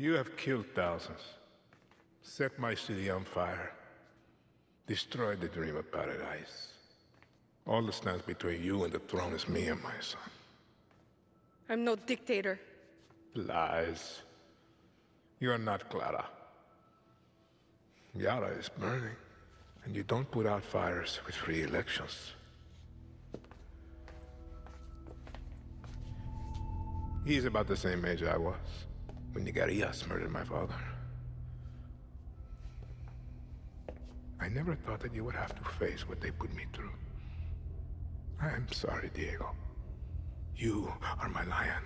You have killed thousands, set my city on fire, destroyed the dream of paradise. All that stands between you and the throne is me and my son. I'm no dictator. Lies. You are not Clara. Yara is burning, and you don't put out fires with free elections. He's about the same age I was when Nigarias murdered my father. I never thought that you would have to face what they put me through. I am sorry, Diego. You are my lion.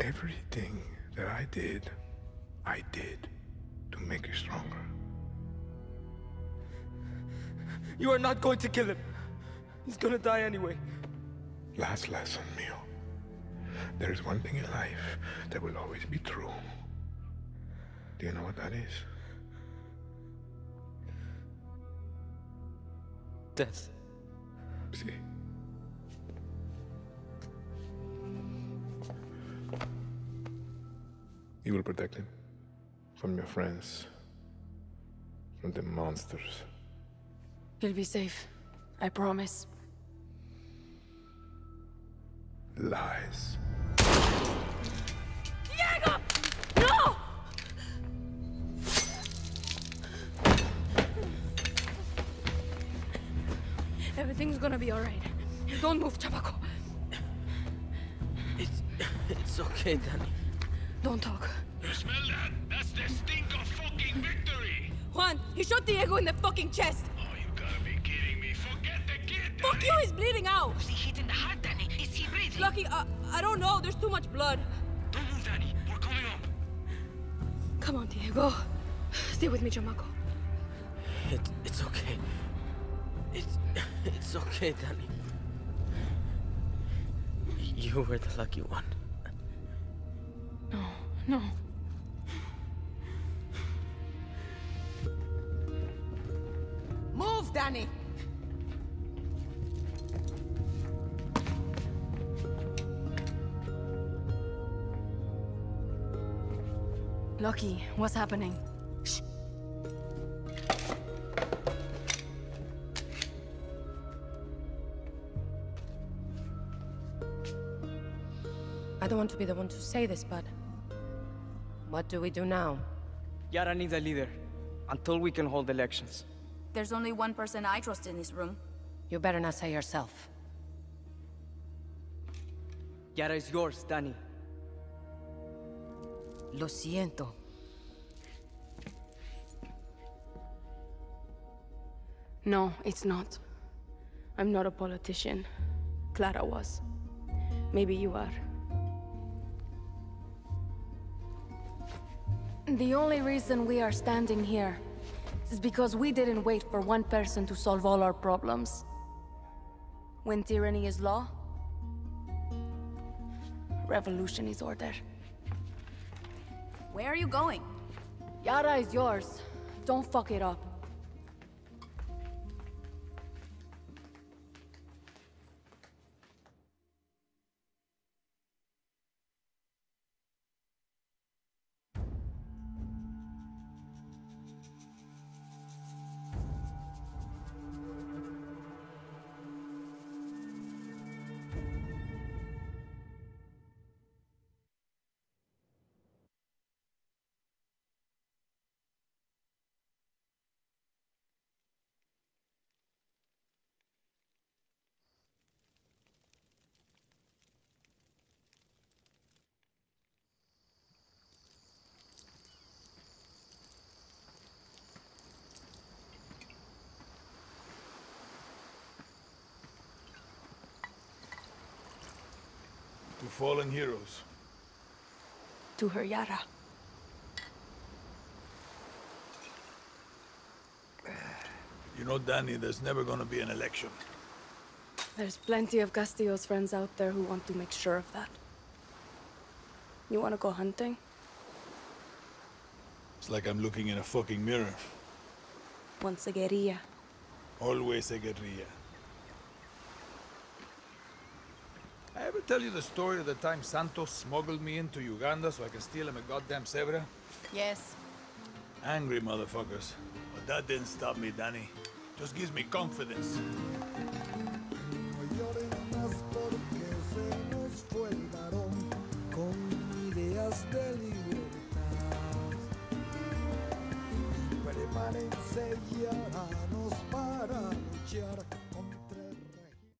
Everything that I did, I did to make you stronger. You are not going to kill him. He's gonna die anyway. Last lesson, Mio. There is one thing in life that will always be true. Do you know what that is? Death. See. You will protect him from your friends, from the monsters. He'll be safe. I promise. Lies. Diego! No! Everything's gonna be alright. Don't move, Chamaco. It's... it's okay, Dani. Don't talk. You smell that? That's the stink of fucking victory! Juan, he shot Diego in the fucking chest. Oh, you gotta be kidding me. Forget the kid, Fuck you, he's bleeding out. Is? Lucky, uh, I don't know. There's too much blood. Don't move, Dani. We're coming up. Come on, Diego. Stay with me, Chamaco. It, it's okay. It's... it's okay, Dani. You were the lucky one. No, no. Move, Dani! Lucky, what's happening? I don't want to be the one to say this, but... What do we do now? Yara needs a leader. Until we can hold elections. There's only one person I trust in this room. You better not say yourself. Yara is yours, Dani. Lo siento. No, it's not. I'm not a politician. Clara was. Maybe you are. The only reason we are standing here is because we didn't wait for one person to solve all our problems. When tyranny is law, revolution is order. Where are you going? Yara is yours. Don't fuck it up. To fallen heroes. To her Yara. You know, Dani, there's never gonna be an election. There's plenty of Castillo's friends out there who want to make sure of that. You want to go hunting? It's like I'm looking in a fucking mirror. Once a guerrilla. Always a guerrilla. I ever tell you the story of the time Santos smuggled me into Uganda so I can steal him a goddamn zebra? Yes. Angry motherfuckers. But that didn't stop me, Dani. Just gives me confidence. No lloren más nos fue el varón con ideas de libertad. Prepárense y háganos para luchar